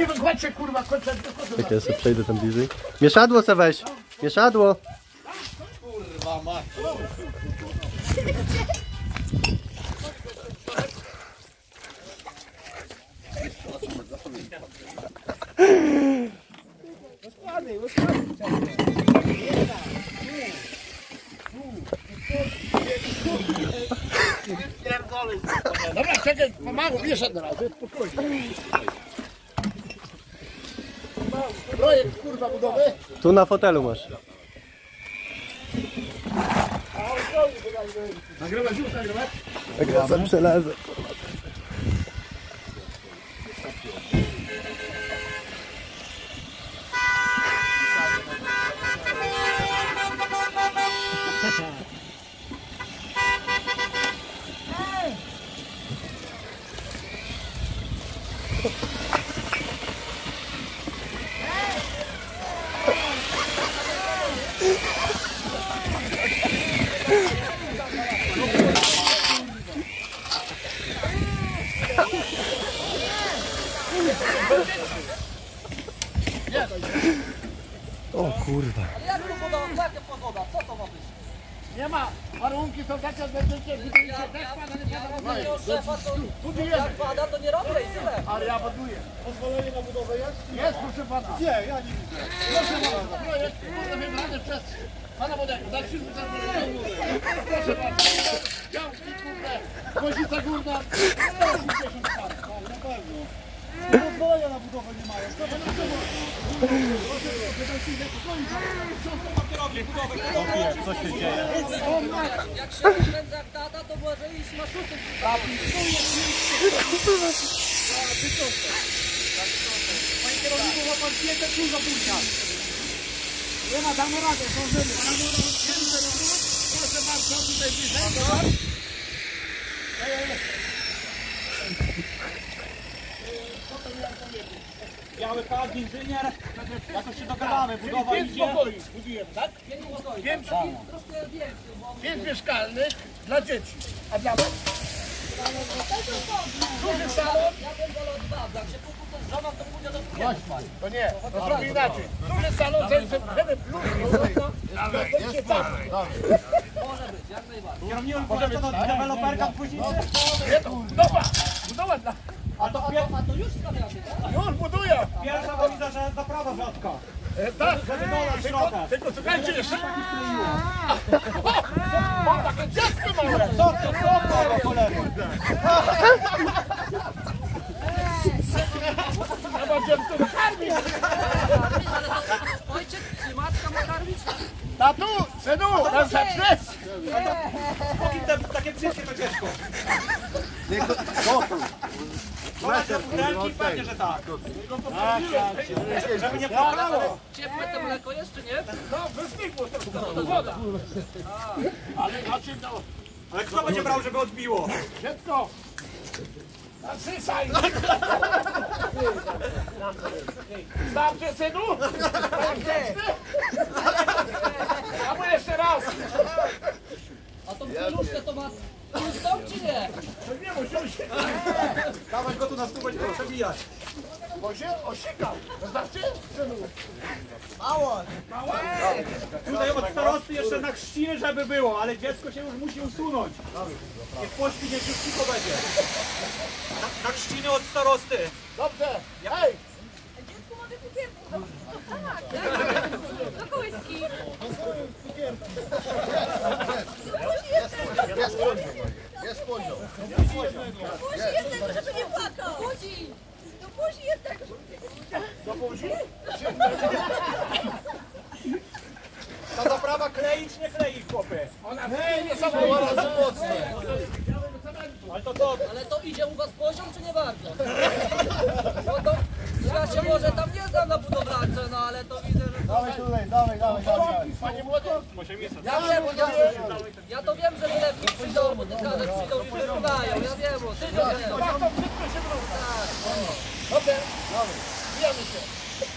Piwo, chodźcie kurwa, kończę, kończę. Tak, ja sobie przejdę tam bliżej. Mieszadło se weź! Mieszadło! Kurwa mać. Dobra, czekaj, pomagam, jeszcze na razie, spokojnie. Projekt kurwa budowy. Tu na fotelu masz. Nagrywać już, nagrywać. Tak ja przelezę. O kurwa. Jak to pogoda? Jaka pogoda? Co to ma być? Nie ma, warunki są takie, że będziecie widzieli, że deszcz pada, nie pada. Bym miał szefa, to jak pada, to nie robię i tyle. ale ja buduję. Pozwolenie na budowę jest? Jest, proszę pana. Nie, ja nie widzę. Proszę pana, projekt kurde wybrany przez pana Bodego. Zacznijmy za Proszę pana, Kozica Górna, 180 pan. Na pewno. Pozwolenia na budowę nie mają. Pan Co się dzieje? Jak się rozpędza tata, to może iść na szóstym. Panie kierowniku, ma pan 500 kół zapóźnia. Nie ma, damy radę, zdążymy. Proszę bardzo, tutaj bliżej. Biały pan, inżynier. Jakoś się dogadamy, budowa Pięć idzie. pokoi budujemy, tak? Pięć, Troszkę większy, bo pięć mieszkalnych dla dzieci. A dla was? Duży salon? ja bym wolał dwa. Jak się pokłócę z żoną, to pójdę do spać. To nie, to zrobię inaczej. Duży salon, żeby plus. Będzie tak. Może być, jak najbardziej. Kierownikiem polecę do deweloperka później. Budowa, budowa dla... A to pier- A to już stawiamy, tak? Już buduję. pierwsza to widzę, że zaprawa rzadka. E, tak, dolać tylko, tylko słuchajcie jeszcze. Mam takie dziecko małe. Co to, co to? Ja mam dziecko karmić. Ale to ojciec czy matka ma karmić? Tatu, synu, tam zaczniesz. Jakie te- Takie brzydkie to dziecko. Zobacz te butelki, pewnie, że tak. Żeby nie płakało. Ciepłe to mleko jest, czy nie? No, wystygło to, woda. Ale znaczy no, Ale kto będzie brał, żeby odbiło? dziecko. Nasysaj. Starczy, synu? Ja A to ma pustą, czy nie? To nie musiał się. Dawaj go tu na stół, będzie przebijać. Bo się osikał. To znaczy, synu? Tutaj od starosty jeszcze na chrzciny, żeby było, ale dziecko się już musi usunąć. Niech pośpi, niech już cicho będzie. Na, na chrzciny od starosty. Dobrze. Hej, Dziecku mogę cukierku. Tak. Do kołyski. Jest poziom. Buzi jednego, żeby nie płakał. Buzi. Do buzi jednego, żeby nie do buzi. Ta zaprawa kleić, nie klei, chłopy. Ona nie, nie są Bardzo mocne. Ale to to, Ale to idzie u was poziom, czy nie bardzo? Bo to ja się może tam nie znam na budowlance, no ale to widzę, że... Dawaj tutaj, dawaj, dawaj, dawaj. Panie młody, Ja wiem, ja, ja to wiem, że wylewki przyjdą, bo tykarze przyjdą i wyrównają, ja wiem, bo ty to wiem. Jak to wszystko się wróci. Dobrze, bijamy się.